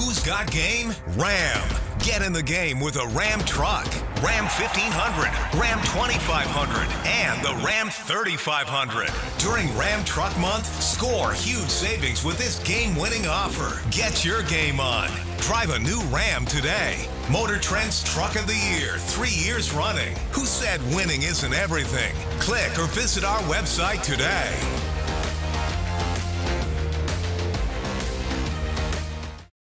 Who's got game? Ram. Get in the game with a Ram truck. Ram 1500, Ram 2500, and the Ram 3500. During Ram Truck Month, score huge savings with this game winning offer. Get your game on. Drive a new Ram today. Motor Trend's Truck of the Year, three years running. Who said winning isn't everything? Click or visit our website today.